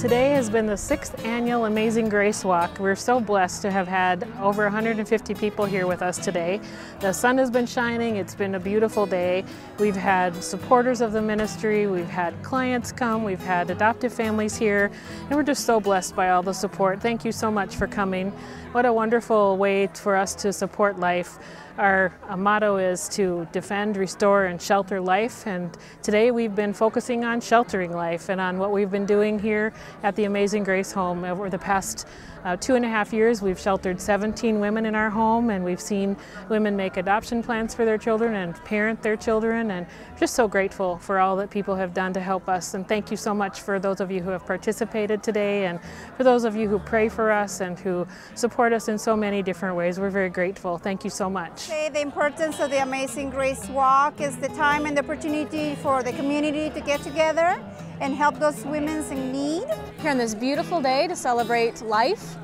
Today has been the sixth annual Amazing Grace Walk. We're so blessed to have had over 150 people here with us today. The sun has been shining, it's been a beautiful day. We've had supporters of the ministry, we've had clients come, we've had adoptive families here, and we're just so blessed by all the support. Thank you so much for coming. What a wonderful way for us to support life. Our motto is to defend, restore, and shelter life. And today we've been focusing on sheltering life and on what we've been doing here at the Amazing Grace Home over the past uh, two and a half years. We've sheltered 17 women in our home, and we've seen women make adoption plans for their children and parent their children. And just so grateful for all that people have done to help us. And thank you so much for those of you who have participated today, and for those of you who pray for us and who support us in so many different ways. We're very grateful. Thank you so much. The importance of the Amazing Grace Walk is the time and the opportunity for the community to get together and help those women in need. Here on this beautiful day to celebrate life,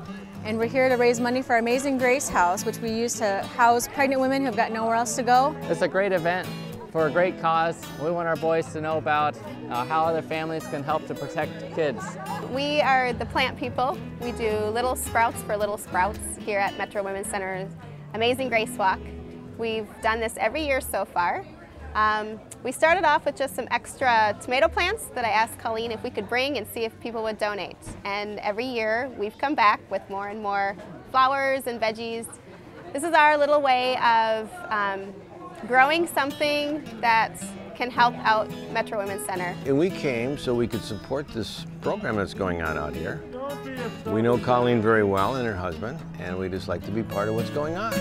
and we're here to raise money for Amazing Grace House, which we use to house pregnant women who've got nowhere else to go. It's a great event for a great cause. We want our boys to know about uh, how other families can help to protect kids. We are the plant people. We do Little Sprouts for Little Sprouts here at Metro Women's Center's Amazing Grace Walk. We've done this every year so far. Um, we started off with just some extra tomato plants that I asked Colleen if we could bring and see if people would donate. And every year we've come back with more and more flowers and veggies. This is our little way of um, growing something that can help out Metro Women's Center. And we came so we could support this program that's going on out here. We know Colleen very well and her husband, and we just like to be part of what's going on.